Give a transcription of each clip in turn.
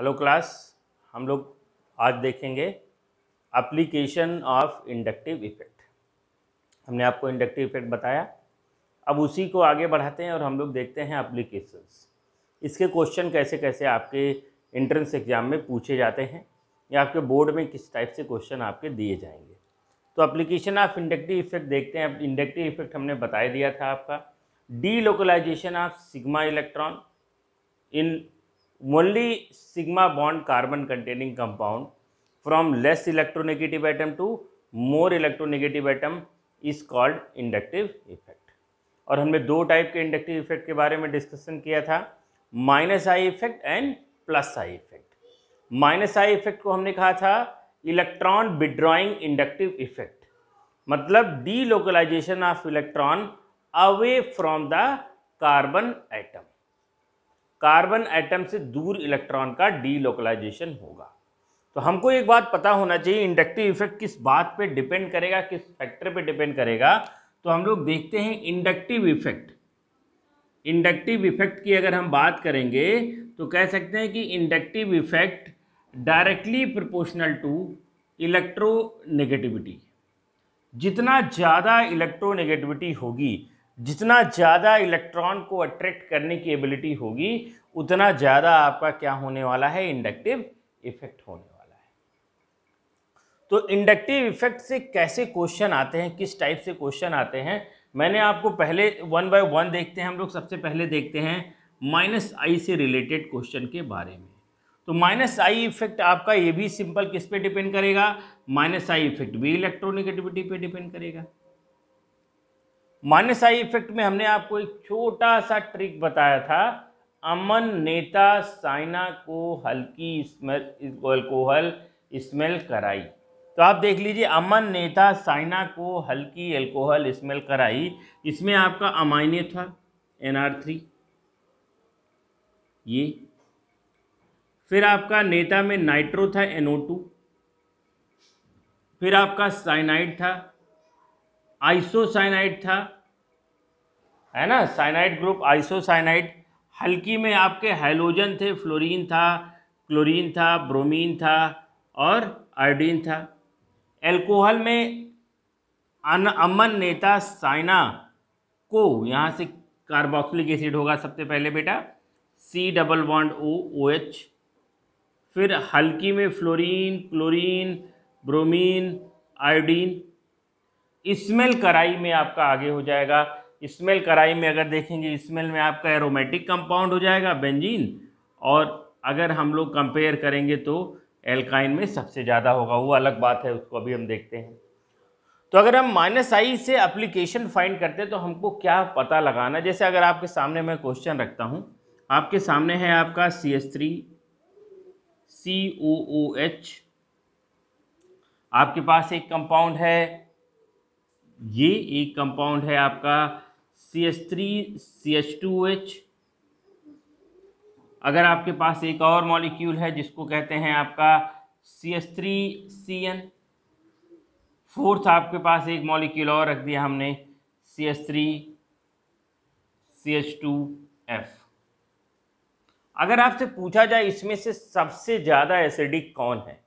Hello class हम लोग आज देखेंगे एप्लीकेशन ऑफ़ इंडक्टिव इफ़ेक्ट हमने आपको इंडक्टिव इफ़ेक्ट बताया। अब उसी को आगे बढ़ाते हैं और हम लोग देखते हैं एप्लीकेशंस इसके क्वेश्चन कैसे कैसे आपके एंट्रेंस एग्ज़ाम में पूछे जाते हैं या आपके बोर्ड में किस टाइप से क्वेश्चन आपके दिए जाएँगे। तो अप्लीकेशन ऑफ़ इंडक्टिव इफ़ेक्ट देखते हैं। इंडक्टिव इफ़ेक्ट हमने बता दिया था आपका। Delocalisation of sigma electron in only sigma bond carbon containing compound from less electronegative atom to more electronegative atom is called inductive effect और हमने दो टाइप के इंडक्टिव इफ़ेक्ट के बारे में डिस्कशन किया था minus I effect and plus I effect minus I effect को हमने कहा था इलेक्ट्रॉन विड्रॉइंग इंडक्टिव इफ़ेक्ट मतलब delocalisation of electron away from the carbon atom carbon atom से दूर इलेक्ट्रॉन का डीलोकलाइजेशन होगा। तो हमको एक बात पता होना चाहिए, इंडक्टिव इफ़ेक्ट किस बात पे डिपेंड करेगा, किस फैक्टर पे डिपेंड करेगा? तो हम लोग देखते हैं इंडक्टिव इफ़ेक्ट। इंडक्टिव इफ़ेक्ट की अगर हम बात करेंगे तो कह सकते हैं कि inductive effect directly proportional to electronegativity. जितना ज़्यादा इलेक्ट्रोनेगेटिविटी होगी जितना ज़्यादा इलेक्ट्रॉन को अट्रैक्ट करने की एबिलिटी होगी, उतना ज़्यादा आपका क्या होने वाला है? इंडक्टिव इफ़ेक्ट होने वाला है। तो इंडक्टिव इफ़ेक्ट से कैसे क्वेश्चन आते हैं? किस टाइप से क्वेश्चन आते हैं? मैंने आपको पहले वन बाय वन देखते हैं, हम लोग सबसे पहले देखते हैं माइनस आई से रिलेटेड क्वेश्चन के बारे में। तो माइनस आई इफ़ेक्ट आपका ये भी सिंपल किस पे डिपेंड करेगा? माइनस आई इफ़ेक्ट भी इलेक्ट्रोनिगेटिविटी पे डिपेंड करेगा। माइनस आई इफ़ेक्ट में हमने आपको एक छोटा सा ट्रिक बताया था। अमन नेता साइना को हल्की स्मेल अल्कोहल स्मेल कराई। तो आप देख लीजिए, अमन नेता साइना को हल्की एल्कोहल स्मेल कराई। इसमें आपका अमाइने था एन आर थ्री ये। फिर आपका नेता में नाइट्रो था एनओ टू फिर आपका साइनाइड था आइसोसाइनाइड था, है ना? Cyanide group isocyanide. हल्की में आपके हाइलोजन थे, फ्लोरीन था, क्लोरीन था, ब्रोमीन था और आयोडीन था। एल्कोहल में अन, अमन नेता साइना को यहाँ से कार्बोक्सिलिक एसिड होगा सबसे पहले बेटा, C double bond O O H. फिर हल्की में fluorine, chlorine, bromine, iodine. Smell कराई में आपका आगे हो जाएगा। स्मेल कराई में अगर देखेंगे, स्मेल में आपका एरोमेटिक कंपाउंड हो जाएगा बेंजीन और अगर हम लोग कंपेयर करेंगे तो एल्काइन में सबसे ज़्यादा होगा। वो अलग बात है, उसको अभी हम देखते हैं। तो अगर हम माइनस आई से अप्लीकेशन फाइंड करते हैं तो हमको क्या पता लगाना जैसे अगर आपके सामने मैं क्वेश्चन रखता हूँ, आपके सामने है आपका C S three C O O H आपके पास एक कंपाउंड है ये एक कंपाउंड है आपका C H three C H two H अगर आपके पास एक और मॉलिक्यूल है जिसको कहते हैं आपका C H three C N fourth आपके पास एक मॉलिक्यूल और रख दिया हमने C H three C H two F अगर आपसे पूछा जाए इसमें से सबसे ज़्यादा एसिडिक कौन है,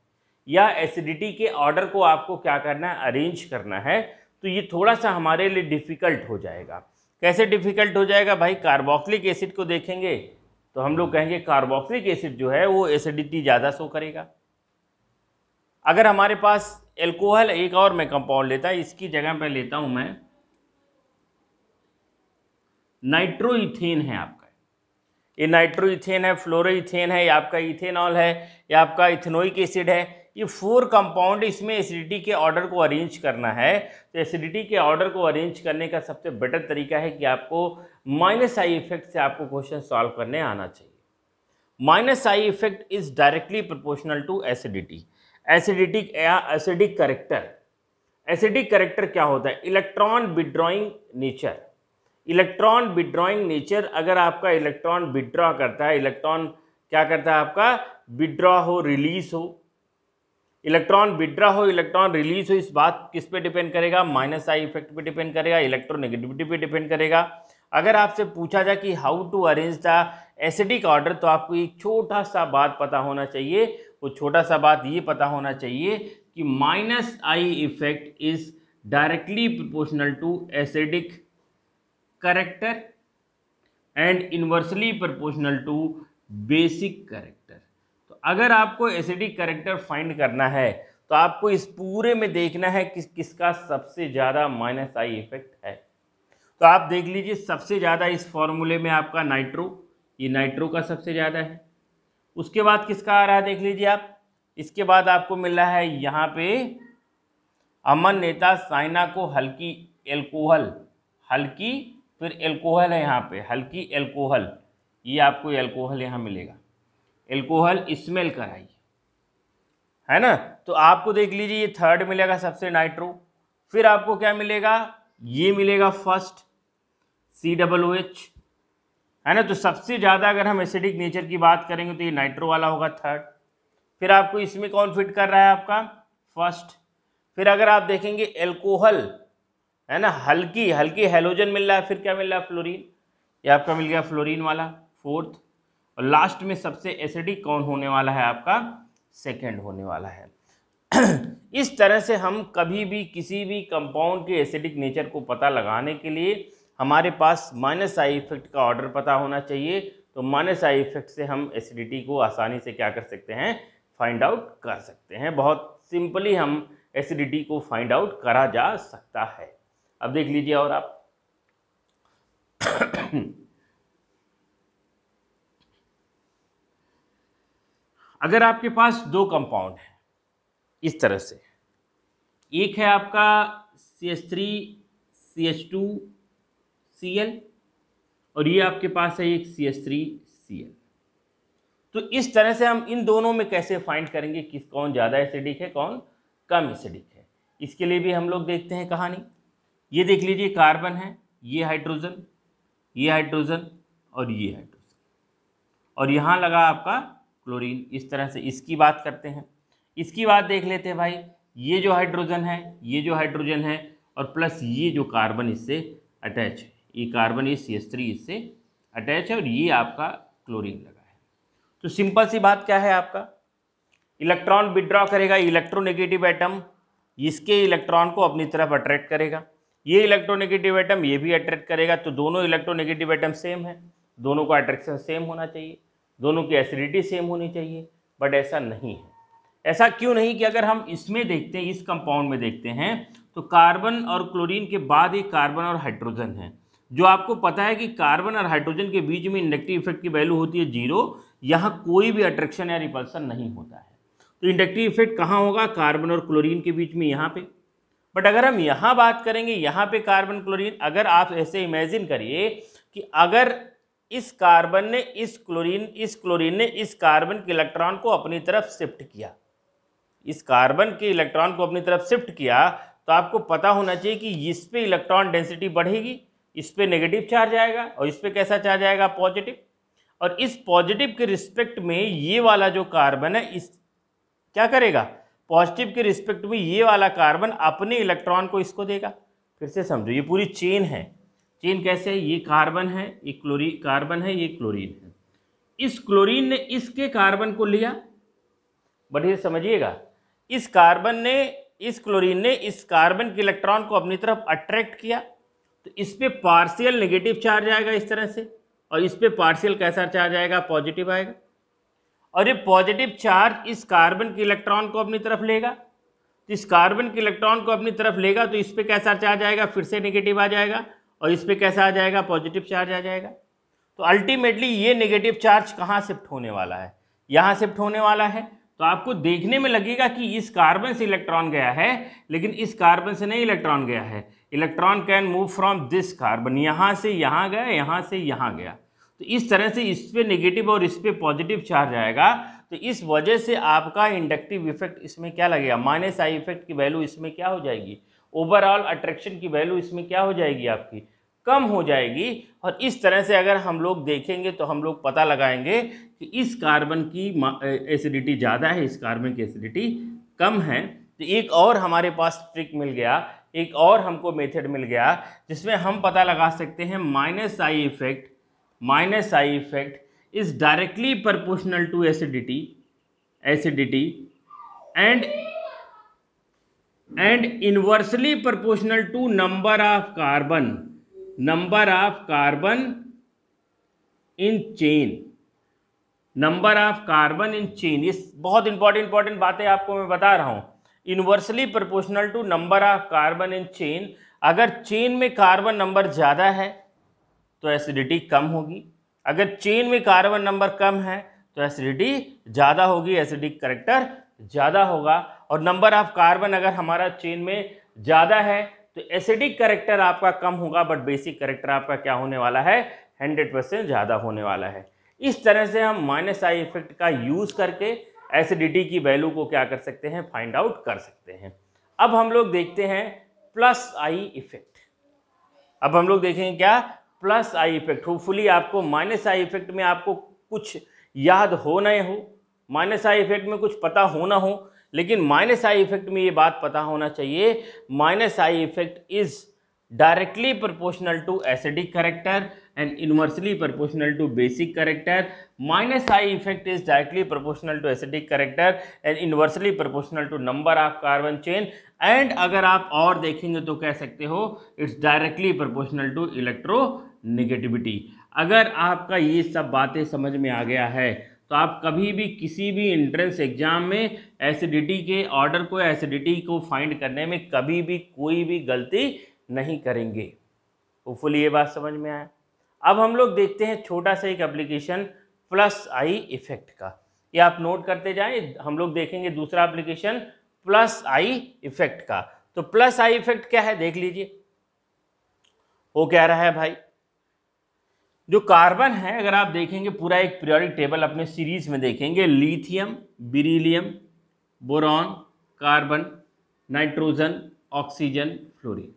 या एसिडिटी के ऑर्डर को आपको क्या करना है अरेंज करना है तो ये थोड़ा सा हमारे लिए डिफ़िकल्ट हो जाएगा। कैसे डिफ़िकल्ट हो जाएगा भाई? कार्बोक्सिलिक एसिड को देखेंगे तो हम लोग कहेंगे कार्बोक्सिलिक एसिड जो है वो एसिडिटी ज़्यादा शो करेगा। अगर हमारे पास एल्कोहल एक और मैं कंपाउंड लेता, इसकी जगह पर लेता हूँ मैं नाइट्रोइथेन है आपका। ये नाइट्रोइथेन है फ्लोरोइथेन है, या आपका इथेनॉल है, या आपका इथेनोइक एसिड है ये फोर कंपाउंड इसमें एसिडिटी के ऑर्डर को अरेंज करना है। तो एसिडिटी के ऑर्डर को अरेंज करने का सबसे बेटर तरीका है कि आपको माइनस आई इफ़ेक्ट से आपको क्वेश्चन सॉल्व करने आना चाहिए। Minus I effect is directly proportional to acidity aciditic या एसिडिक करेक्टर एसिडिक करेक्टर क्या होता है? Electron withdrawing nature electron withdrawing nature अगर आपका इलेक्ट्रॉन विड्रॉ करता है इलेक्ट्रॉन क्या करता है आपका? विड्रॉ हो रिलीज़ हो। इलेक्ट्रॉन विड्रा हो, इलेक्ट्रॉन रिलीज़ हो, इस बात किस पे डिपेंड करेगा? माइनस आई इफ़ेक्ट पे डिपेंड करेगा इलेक्ट्रोनेगेटिविटी पे डिपेंड करेगा। अगर आपसे पूछा जाए कि how to arrange the acidic order तो आपको एक छोटा सा बात पता होना चाहिए। वो छोटा सा बात ये पता होना चाहिए कि minus I effect is directly proportional to acidic character and inversely proportional to basic character अगर आपको एसिडिक करेक्टर फाइंड करना है तो आपको इस पूरे में देखना है कि किसका सबसे ज़्यादा माइनस आई इफ़ेक्ट है। तो आप देख लीजिए, सबसे ज़्यादा इस फॉर्मूले में आपका नाइट्रो ये नाइट्रो का सबसे ज़्यादा है। उसके बाद किसका आ रहा है, देख लीजिए आप। इसके बाद आपको मिल रहा है यहाँ पे अमन नेता साइना को हल्की एल्कोहल हल्की, फिर एल्कोहल है यहाँ पे, हल्की एल्कोहल ये आपको एल्कोहल यहाँ मिलेगा। एल्कोहल स्मेल कराई। है ना? तो आपको देख लीजिए, ये थर्ड मिलेगा सबसे नाइट्रो फिर आपको क्या मिलेगा? ये मिलेगा first C double O H है ना? तो सबसे ज़्यादा अगर हम एसिडिक नेचर की बात करेंगे तो ये नाइट्रो वाला होगा थर्ड फिर आपको इसमें कौन फिट कर रहा है आपका? फ़र्स्ट फिर अगर आप देखेंगे एल्कोहल है ना? हल्की हल्की हेलोजन मिल रहा है, फिर क्या मिल रहा है? फ्लोरीन ये आपका मिल गया फ्लोरीन वाला। फोर्थ और लास्ट में सबसे एसिडिक कौन होने वाला है आपका? सेकेंड होने वाला है। इस तरह से हम कभी भी किसी भी कंपाउंड के एसिडिक नेचर को पता लगाने के लिए हमारे पास माइनस आई इफ़ेक्ट का ऑर्डर पता होना चाहिए। तो माइनस आई इफ़ेक्ट से हम एसिडिटी को आसानी से क्या कर सकते हैं? फाइंड आउट कर सकते हैं। बहुत सिंपली हम एसिडिटी को फाइंड आउट करा जा सकता है। अब देख लीजिए और आप। अगर आपके पास दो कंपाउंड हैं, इस तरह से। एक है आपका C H three C H two C L और ये आपके पास है एक C H three C L तो इस तरह से हम इन दोनों में कैसे फाइंड करेंगे किस कौन ज़्यादा एसिडिक है, कौन कम एसिडिक है। इसके लिए भी हम लोग देखते हैं कहानी। ये देख लीजिए कार्बन है, ये हाइड्रोजन ये हाइड्रोजन और ये हाइड्रोजन और यहाँ लगा आपका क्लोरीन इस तरह से इसकी बात करते हैं। इसकी बात देख लेते हैं भाई, ये जो हाइड्रोजन है, ये जो हाइड्रोजन है, और प्लस ये जो कार्बन इससे अटैच है ये कार्बन ये सी एस थ्री इससे अटैच है, और ये आपका क्लोरीन लगा है। तो सिंपल सी बात क्या है आपका? इलेक्ट्रॉन विड्रॉ करेगा इलेक्ट्रोनेगेटिव एटम इसके इलेक्ट्रॉन को अपनी तरफ़ अट्रैक्ट करेगा। ये इलेक्ट्रोनेगेटिव एटम ये भी अट्रैक्ट करेगा तो दोनों इलेक्ट्रोनेगेटिव एटम सेम है। दोनों का अट्रैक्शन सेम होना चाहिए। दोनों की एसिडिटी सेम होनी चाहिए बट ऐसा नहीं है। ऐसा क्यों नहीं कि अगर हम इसमें देखते हैं, इस कंपाउंड में देखते हैं तो कार्बन और क्लोरीन के बाद एक कार्बन और हाइड्रोजन है। जो आपको पता है कि कार्बन और हाइड्रोजन के बीच में इंडक्टिव इफ़ेक्ट की वैल्यू होती है ज़ीरो यहाँ कोई भी अट्रैक्शन या रिपल्सन नहीं होता है। तो इंडक्टिव इफ़ेक्ट कहाँ होगा? कार्बन और क्लोरीन के बीच में, यहाँ पे। बट अगर हम यहाँ बात करेंगे, यहाँ पे कार्बन क्लोरीन अगर आप ऐसे इमेजिन करिए कि अगर इस कार्बन ने, इस क्लोरीन इस क्लोरीन ने इस कार्बन के इलेक्ट्रॉन को अपनी तरफ़ शिफ्ट किया। इस कार्बन के इलेक्ट्रॉन को अपनी तरफ़ शिफ्ट किया तो आपको पता होना चाहिए कि इस पर इलेक्ट्रॉन डेंसिटी बढ़ेगी, इस पर नेगेटिव चार्ज आएगा और इस पर कैसा चार्ज आएगा? पॉजिटिव। और इस पॉजिटिव के रिस्पेक्ट में ये वाला जो कार्बन है, इस क्या करेगा? पॉजिटिव के रिस्पेक्ट में ये वाला कार्बन अपने इलेक्ट्रॉन को इसको देगा। फिर से समझो, ये पूरी चेन है। चेन कैसे है? ये कार्बन है, ये क्लोरी, कार्बन है, ये क्लोरीन है। इस क्लोरीन ने इसके कार्बन को लिया। बढ़िया समझिएगा। इस कार्बन ने, इस क्लोरीन ने इस कार्बन के इलेक्ट्रॉन को अपनी तरफ़ अट्रैक्ट किया। तो इस पर पार्शियल नेगेटिव चार्ज आएगा इस तरह से, और इस पर पार्शियल कैसा चार्ज आएगा? पॉजिटिव आएगा। और ये पॉजिटिव चार्ज इस कार्बन के इलेक्ट्रॉन को अपनी तरफ़ लेगा। तो इस कार्बन के इलेक्ट्रॉन को अपनी तरफ़ लेगा तो इस पर कैसा चार्ज आएगा? फिर से नेगेटिव आ जाएगा। और इस पर कैसा आ जाएगा? पॉजिटिव चार्ज आ जाएगा। तो अल्टीमेटली ये नेगेटिव चार्ज कहाँ शिफ्ट होने वाला है? यहाँ शिफ्ट होने वाला है। तो आपको देखने में लगेगा कि इस कार्बन से इलेक्ट्रॉन गया है, लेकिन इस कार्बन से नहीं इलेक्ट्रॉन गया है। Electron can move from this carbon यहाँ से यहाँ गया, यहाँ से यहाँ गया। तो इस तरह से इस पर नेगेटिव और इस पर पॉजिटिव चार्ज आएगा। तो इस वजह से आपका इंडक्टिव इफ़ेक्ट इसमें क्या लगेगा? माइनस आई इफ़ेक्ट की वैल्यू इसमें क्या हो जाएगी? ओवरऑल अट्रैक्शन की वैल्यू इसमें क्या हो जाएगी आपकी? कम हो जाएगी। और इस तरह से अगर हम लोग देखेंगे तो हम लोग पता लगाएँगे कि इस कार्बन की एसिडिटी ज़्यादा है, इस कार्बन की एसिडिटी कम है। तो एक और हमारे पास ट्रिक मिल गया, एक और हमको मेथड मिल गया, जिसमें हम पता लगा सकते हैं minus I effect minus I effect is directly proportional to acidity acidity and and inversely proportional to number of carbon number of carbon in chain number of carbon in chain इस बहुत important important बातें आपको मैं बता रहा हूँ। Inversely proportional to number of carbon in chain अगर chain में कार्बन नंबर ज़्यादा है तो एसिडिटी कम होगी। अगर चेन में कार्बन नंबर कम है तो एसिडिटी ज़्यादा होगी। एसिडिक करेक्टर ज़्यादा होगा। और नंबर ऑफ़ कार्बन अगर हमारा चेन में ज़्यादा है तो एसिडिक करेक्टर आपका कम होगा बट बेसिक करेक्टर आपका क्या होने वाला है? हंड्रेड परसेंट ज़्यादा होने वाला है। इस तरह से हम माइनस आई इफ़ेक्ट का यूज़ करके एसिडिटी की वैल्यू को क्या कर सकते हैं? फाइंड आउट कर सकते हैं। अब हम लोग देखते हैं प्लस आई इफ़ेक्ट अब हम लोग देखेंगे क्या? प्लस आई इफ़ेक्ट होपफुली आपको माइनस आई इफ़ेक्ट में आपको कुछ याद हो न हो। माइनस आई इफ़ेक्ट में कुछ पता होना हो। लेकिन माइनस आई इफ़ेक्ट में ये बात पता होना चाहिए। Minus I effect is directly proportional to acidic character and inversely proportional to basic character minus I effect is directly proportional to acidic character and inversely proportional to number of carbon chain and अगर आप और देखेंगे तो कह सकते हो it's directly proportional to electronegativity अगर आपका ये सब बातें समझ में आ गया है तो आप कभी भी किसी भी एंट्रेंस एग्ज़ाम में एसिडिटी के ऑर्डर को एसिडिटी को फाइंड करने में कभी भी कोई भी गलती नहीं करेंगे। होपफुली ये बात समझ में आया। अब हम लोग देखते हैं छोटा सा एक एप्लीकेशन प्लस आई इफ़ेक्ट का। ये आप नोट करते जाएँ, हम लोग देखेंगे दूसरा एप्लीकेशन प्लस आई इफ़ेक्ट का। तो प्लस आई इफ़ेक्ट क्या है? देख लीजिए। वो कह रहा है भाई? जो कार्बन है, अगर आप देखेंगे, पूरा एक पीरियोडिक टेबल अपने सीरीज़ में देखेंगे lithium beryllium boron carbon nitrogen oxygen fluorine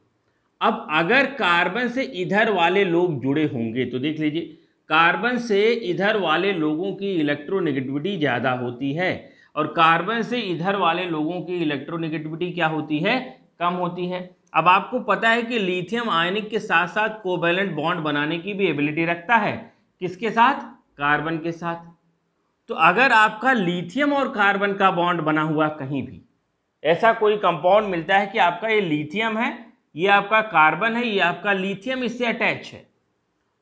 अब अगर कार्बन से इधर वाले लोग जुड़े होंगे तो देख लीजिए, कार्बन से इधर वाले लोगों की इलेक्ट्रोनेगेटिविटी ज़्यादा होती है और कार्बन से इधर वाले लोगों की इलेक्ट्रोनेगेटिविटी क्या होती है? कम होती है। अब आपको पता है कि लिथियम आयनिक के साथ साथ कोवेलेंट बॉन्ड बनाने की भी एबिलिटी रखता है। किसके साथ? कार्बन के साथ। तो अगर आपका लिथियम और कार्बन का बॉन्ड बना हुआ कहीं भी, ऐसा कोई कंपाउंड मिलता है कि आपका ये लिथियम है, ये आपका कार्बन है, ये आपका लिथियम इससे अटैच है।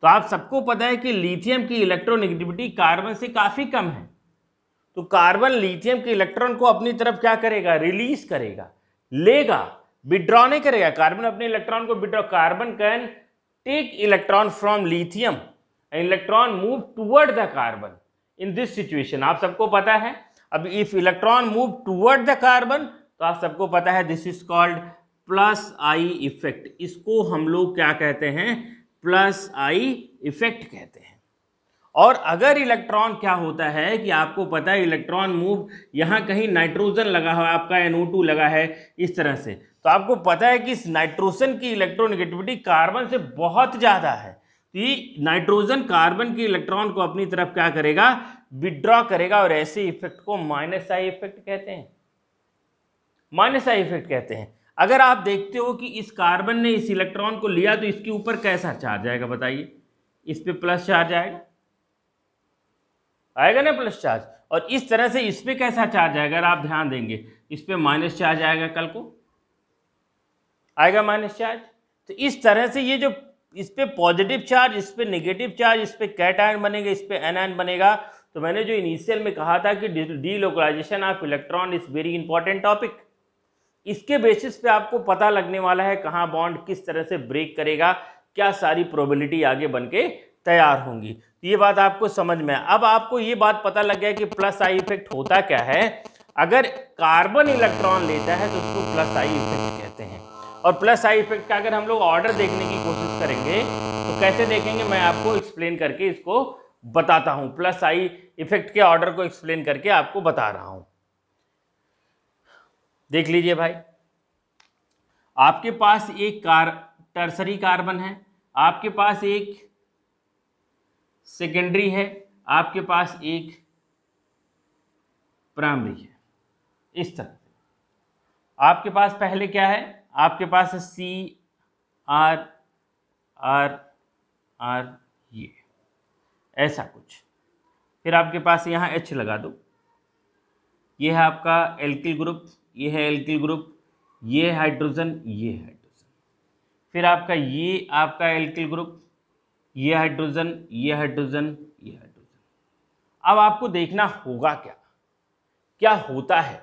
तो आप सबको पता है कि लिथियम की इलेक्ट्रोनिगेटिविटी कार्बन से काफ़ी कम है। तो कार्बन लिथियम के इलेक्ट्रॉन को अपनी तरफ़ क्या करेगा? रिलीज़ करेगा। लेगा। विड्रॉ नहीं करेगा। कार्बन अपने इलेक्ट्रॉन को withdraw, carbon can take electron from lithium. Electron move toward the carbon in this situation आप सबको पता है? अब if electron move toward the carbon तो आप सबको पता है this is called plus I effect इसको हम लोग क्या कहते हैं? प्लस आई इफ़ेक्ट कहते हैं। और अगर इलेक्ट्रॉन क्या होता है कि आपको पता है इलेक्ट्रॉन मूव, यहाँ कहीं नाइट्रोजन लगा हुआ आपका NO2 लगा है, इस तरह से। तो आपको पता है कि इस नाइट्रोजन की इलेक्ट्रोनिगेटिविटी कार्बन से बहुत ज़्यादा है। तो ये नाइट्रोजन कार्बन की इलेक्ट्रॉन को अपनी तरफ़ क्या करेगा? विड्रॉ करेगा और ऐसे इफ़ेक्ट को माइनस आई इफ़ेक्ट कहते हैं। माइनस आई इफ़ेक्ट कहते हैं। अगर आप देखते हो कि इस कार्बन ने इस इलेक्ट्रॉन को लिया तो इसके ऊपर कैसा चार्ज आएगा बताइए? इस पर प्लस चार्ज आएगा। आएगा ना प्लस चार्ज और इस तरह से इस पर कैसा चार्ज आएगा? अगर आप ध्यान देंगे, इस पर माइनस चार्ज आएगा कल को। आएगा माइनस चार्ज तो इस तरह से ये जो इस पर पॉजिटिव चार्ज इस पर नेगेटिव चार्ज इस पर कैटायन बनेगा, इस पर एनायन बनेगा। तो मैंने जो इनिशियल में कहा था कि delocalization of electron is very important topic इसके बेसिस पे आपको पता लगने वाला है कहाँ बॉन्ड किस तरह से ब्रेक करेगा, क्या सारी प्रोबेबिलिटी आगे बन के तैयार होंगी। तो ये बात आपको समझ में अब आपको ये बात पता लग गया कि प्लस आई इफ़ेक्ट होता क्या है। अगर कार्बन इलेक्ट्रॉन लेता है तो उसको प्लस आई इफ़ेक्ट कहते हैं। और प्लस आई इफ़ेक्ट का अगर हम लोग ऑर्डर देखने की कोशिश करेंगे तो कैसे देखेंगे? मैं आपको एक्सप्लेन करके इसको बताता हूँ। प्लस आई इफ़ेक्ट के ऑर्डर को एक्सप्लेन करके आपको बता रहा हूँ। देख लीजिए भाई। आपके पास एक कार टर्सरी कार्बन है। आपके पास एक सेकेंडरी है, आपके पास एक प्राइमरी है। इस तरह आपके पास पहले क्या है? आपके पास है सी आर आर आर ये। ऐसा कुछ। फिर आपके पास यहाँ एच लगा दो। ये है आपका एल्किल ग्रुप ये है एल्किल ग्रुप ये हाइड्रोजन ये हाइड्रोजन फिर आपका ये, आपका एल्किल ग्रुप ये हाइड्रोजन ये हाइड्रोजन ये हाइड्रोजन अब आपको देखना होगा क्या? क्या होता है?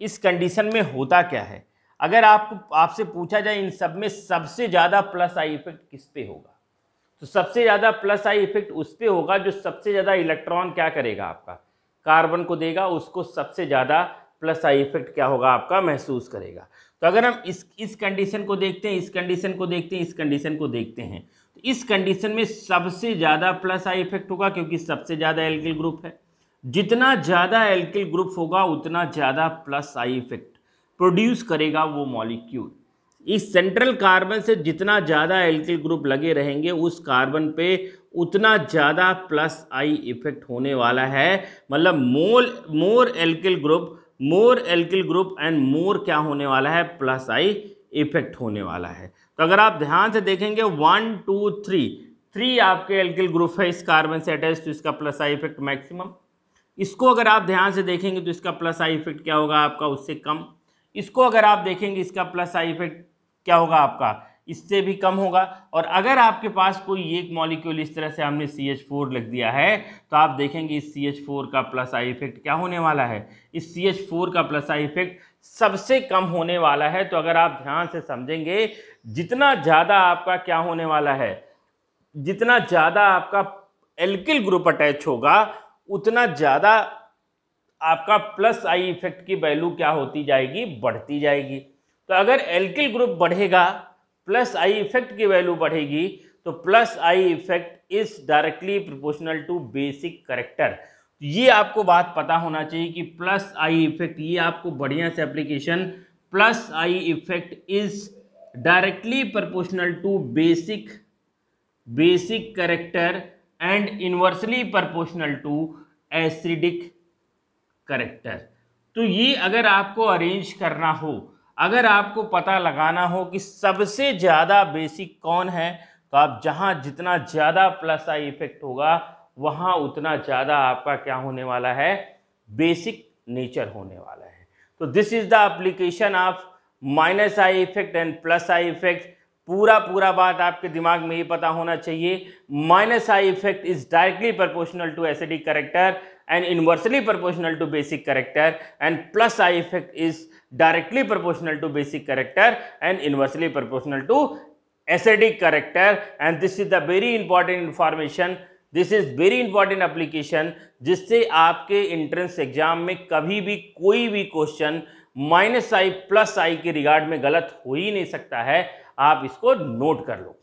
इस कंडीशन में होता क्या है? अगर आपको आपसे पूछा जाए इन सब में सबसे ज़्यादा प्लस आई इफ़ेक्ट किस पे होगा? तो सबसे ज़्यादा प्लस आई इफ़ेक्ट उस पर होगा जो सबसे ज़्यादा इलेक्ट्रॉन क्या करेगा आपका? कार्बन को देगा, उसको सबसे ज़्यादा प्लस आई इफ़ेक्ट क्या होगा आपका? महसूस करेगा। तो अगर हम इस इस कंडीशन को देखते हैं, इस कंडीशन को देखते हैं, इस कंडीशन को देखते हैं इस कंडीशन में सबसे ज़्यादा प्लस आई इफ़ेक्ट होगा क्योंकि सबसे ज़्यादा एल्किल ग्रुप है। जितना ज़्यादा एल्किल ग्रुप होगा, उतना ज़्यादा प्लस आई इफ़ेक्ट प्रोड्यूस करेगा वो मॉलिक्यूल इस सेंट्रल कार्बन से जितना ज़्यादा एल्किल ग्रुप लगे रहेंगे, उस कार्बन पे उतना ज़्यादा प्लस आई इफ़ेक्ट होने वाला है। मतलब more more alkyl group more alkyl group and more क्या होने वाला है? प्लस आई इफ़ेक्ट होने वाला है। तो अगर आप ध्यान से देखेंगे वन टू थ्री थ्री आपके एल्किल ग्रुप है, इस कार्बन से अटैच तो इसका प्लस आई इफ़ेक्ट मैक्सिमम इसको अगर आप ध्यान से देखेंगे तो इसका प्लस आई इफ़ेक्ट क्या होगा आपका, उससे कम. इसको अगर आप देखेंगे, इसका प्लस आई इफ़ेक्ट क्या होगा आपका? इससे भी कम होगा। और अगर आपके पास कोई एक मॉलिक्यूल इस तरह से हमने सी एच फोर लिख दिया है तो आप देखेंगे इस सी एच फोर का प्लस आई इफ़ेक्ट क्या होने वाला है। इस सी एच फोर का प्लस आई इफ़ेक्ट सबसे कम होने वाला है। तो अगर आप ध्यान से समझेंगे, जितना ज़्यादा आपका क्या होने वाला है, जितना ज़्यादा आपका एल्किल ग्रुप अटैच होगा, उतना ज़्यादा आपका प्लस आई इफ़ेक्ट की वैल्यू क्या होती जाएगी? बढ़ती जाएगी। तो अगर एल्किल ग्रुप बढ़ेगा प्लस आई इफ़ेक्ट की वैल्यू बढ़ेगी तो plus I effect is directly proportional to basic character. ये आपको बात पता होना चाहिए कि प्लस आई इफ़ेक्ट, ये आपको बढ़िया से application, plus I effect is directly proportional to basic basic character and inversely proportional to acidic character. तो ये अगर आपको अरेंज करना हो अगर आपको पता लगाना हो कि सबसे ज़्यादा बेसिक कौन है तो आप जहाँ जितना ज़्यादा प्लस आई इफ़ेक्ट होगा, वहाँ उतना ज़्यादा आपका क्या होने वाला है? बेसिक नेचर होने वाला है। तो this is the application of minus I effect and plus I effect पूरा पूरा बात आपके दिमाग में ये पता होना चाहिए। Minus I effect is directly proportional to acidic character and inversely proportional to basic character and plus I effect is directly proportional to basic character and inversely proportional to acidic character. And this is the very important information. This is very important application जिससे आपके entrance exam में कभी भी कोई भी question minus I plus I के regard में गलत हो ही नहीं सकता है। आप इसको नोट कर लो।